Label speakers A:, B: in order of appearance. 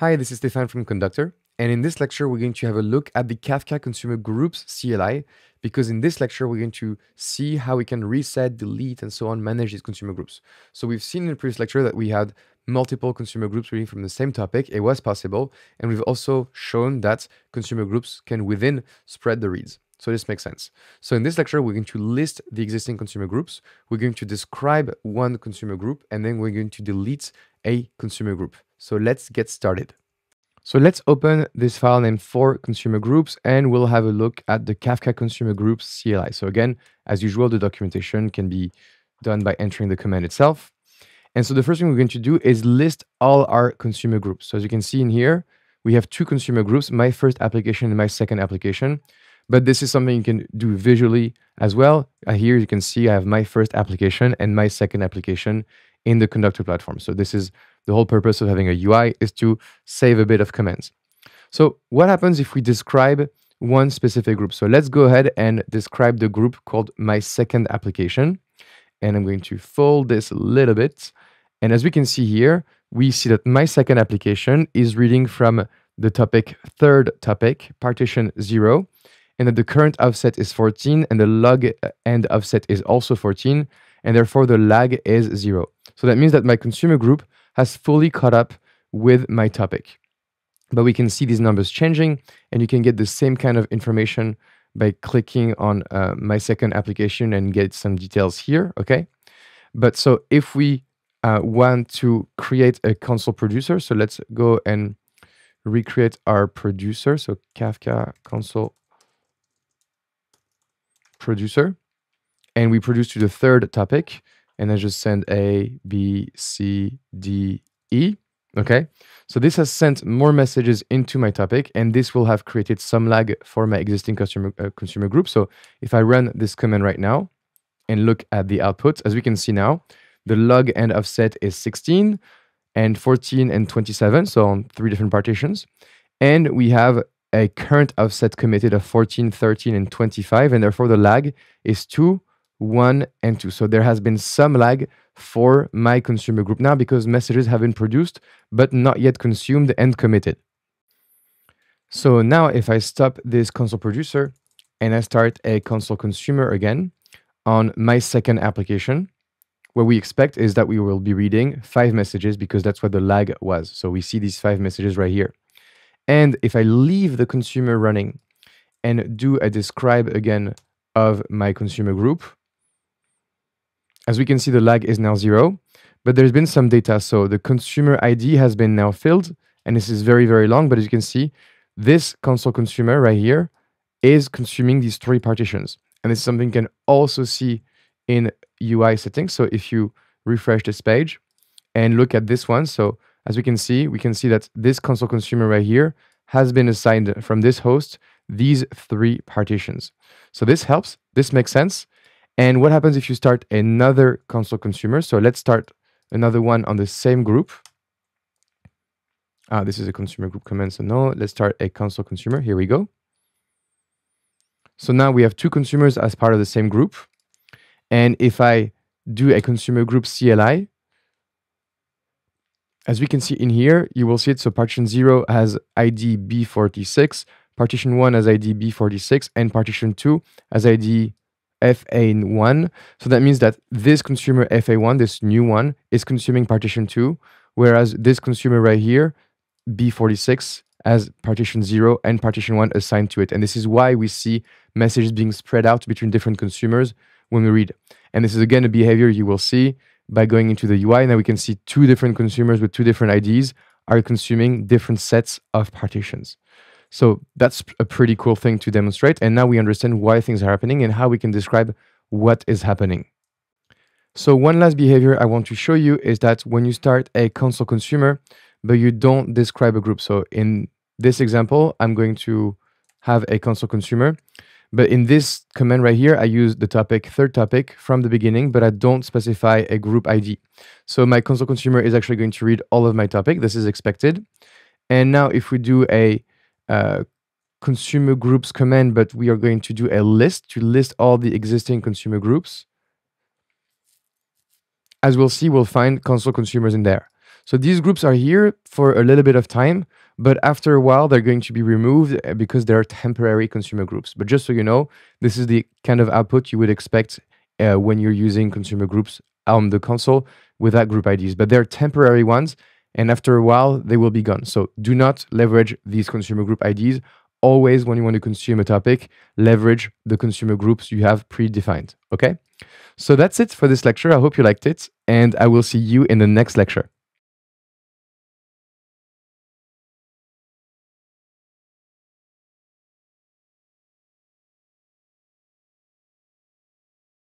A: Hi, this is Stephane from Conduktor, and in this lecture, we're going to have a look at the Kafka Consumer Groups CLI, because in this lecture, we're going to see how we can reset, delete, and so on, manage these consumer groups. So we've seen in the previous lecture that we had multiple consumer groups reading from the same topic. It was possible, and we've also shown that consumer groups can within spread the reads. So this makes sense. So in this lecture, we're going to list the existing consumer groups. We're going to describe one consumer group, and then we're going to delete a consumer group. So let's get started. So let's open this file named for consumer groups and we'll have a look at the Kafka consumer groups CLI. So again, as usual, the documentation can be done by entering the command itself. And so the first thing we're going to do is list all our consumer groups. So as you can see in here, we have two consumer groups, my first application and my second application. But this is something you can do visually as well. Uh, here you can see I have my first application and my second application in the Conduktor platform. So this is the whole purpose of having a UI is to save a bit of commands. So what happens if we describe one specific group? So let's go ahead and describe the group called my second application. And I'm going to fold this a little bit. And as we can see here, we see that my second application is reading from the topic third topic, partition zero, and that the current offset is 14 and the log end offset is also 14, and therefore the lag is zero. So that means that my consumer group has fully caught up with my topic. But we can see these numbers changing, and you can get the same kind of information by clicking on uh, my second application and get some details here, okay? But so if we uh, want to create a console producer, so let's go and recreate our producer. So Kafka console producer, and we produce to the third topic and I just send A, B, C, D, E. Okay, so this has sent more messages into my topic, and this will have created some lag for my existing customer uh, consumer group. So if I run this command right now and look at the output, as we can see now, the log end offset is 16 and 14 and 27, so on three different partitions. And we have a current offset committed of 14, 13, and 25, and therefore the lag is 2 one and two. So there has been some lag for my consumer group now because messages have been produced but not yet consumed and committed. So now if I stop this console producer and I start a console consumer again on my second application, what we expect is that we will be reading five messages because that's what the lag was. So we see these five messages right here. And if I leave the consumer running and do a describe again of my consumer group, as we can see, the lag is now zero, but there's been some data. So the consumer ID has been now filled, and this is very, very long. But as you can see, this console consumer right here is consuming these three partitions. And this is something you can also see in UI settings. So if you refresh this page and look at this one, so as we can see, we can see that this console consumer right here has been assigned from this host these three partitions. So this helps. This makes sense. And what happens if you start another console consumer? So let's start another one on the same group. Ah, this is a consumer group command, so no. Let's start a console consumer. Here we go. So now we have two consumers as part of the same group. And if I do a consumer group CLI, as we can see in here, you will see it. So partition 0 has ID B46, partition 1 has ID B46, and partition 2 has ID FA1. So that means that this consumer FA1, this new one, is consuming partition 2, whereas this consumer right here, B46, has partition 0 and partition 1 assigned to it. And this is why we see messages being spread out between different consumers when we read. And this is again a behavior you will see by going into the UI. Now we can see two different consumers with two different IDs are consuming different sets of partitions. So that's a pretty cool thing to demonstrate. And now we understand why things are happening and how we can describe what is happening. So one last behavior I want to show you is that when you start a console consumer, but you don't describe a group. So in this example, I'm going to have a console consumer. But in this command right here, I use the topic, third topic from the beginning, but I don't specify a group ID. So my console consumer is actually going to read all of my topic. This is expected. And now if we do a uh, consumer groups command, but we are going to do a list to list all the existing consumer groups. As we'll see, we'll find console consumers in there. So these groups are here for a little bit of time, but after a while, they're going to be removed uh, because they're temporary consumer groups. But just so you know, this is the kind of output you would expect uh, when you're using consumer groups on the console without group IDs. But they're temporary ones, and after a while, they will be gone. So do not leverage these consumer group IDs. Always, when you want to consume a topic, leverage the consumer groups you have predefined. Okay? So that's it for this lecture. I hope you liked it, and I will see you in the next lecture.